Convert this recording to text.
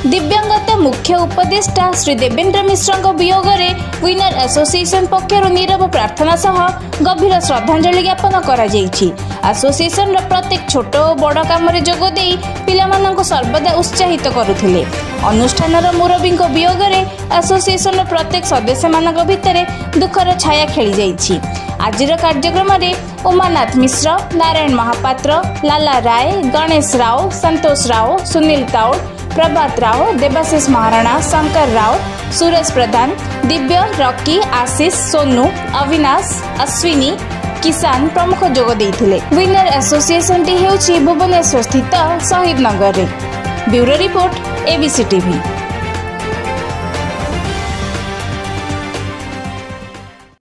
ଦିବ୍ୟଙ୍ଗତ ମୁଖ୍ୟ ଉପଦେଷ୍ଟା ଶ୍ରୀ ଦେବେନ୍ଦ୍ର ମିଶ୍ରଙ୍କ ବିୟୋଗରେ ୱିନର ଆସୋସିଏସନ ପକ୍ଷରୁ ନିରବ ପ୍ରାର୍ଥନା ସହ ଗଭୀର ଶ୍ରଦ୍ଧାଞ୍ଜଳି ଜ୍ଞାପନ କରାଯାଇଛି। ଆସୋସିଏସନର ପ୍ରତ୍ୟେକ ଛୋଟ ଓ ବଡ଼ କାମରେ ଯୋଗ ଦେଇ ପିଲାମାନଙ୍କୁ ସର୍ବଦା ଉତ୍ସାହିତ କରୁଥିଲେ। ଅନୁଷ୍ଠାନର ମୁରବୀଙ୍କ ବିୟୋଗରେ ଆସୋସିଏସନର ପ୍ରତ୍ୟେକ ସଦସ୍ୟମାନଙ୍କ ଭିତରେ ଦୁଃଖର ଛାୟା ଖେଳିଯାଇଛି। ଆଜିର କାର୍ଯ୍ୟକ୍ରମରେ ଉମାନାଥ ମିଶ୍ର ନାରାୟଣ ମହାପାତ୍ର ଲାଲା ରାୟ ଗଣେଶ ରାଓ ସନ୍ତୋଷ ରାଓ ସୁନୀଲ ତାଉଡ଼ ପ୍ରଭାତ ରାଓ ଦେବାଶିଷ ମହାରଣା ଶଙ୍କର ରାଓ ସୁରେଶ ପ୍ରଧାନ ଦିବ୍ୟ ରକି ଆଶିଷ ସୋନୁ ଅବିନାଶ ଅଶ୍ୱିନୀ କିଷାନ ପ୍ରମୁଖ ଯୋଗ ଦେଇଥିଲେ ୱିନର ଆସୋସିଏସନଟି ହେଉଛି ଭୁବନେଶ୍ୱର ସ୍ଥିତ ଶହୀଦ ନଗରରେ ବ୍ୟୁରୋ ରିପୋର୍ଟ ଏବିସି ଟିଭି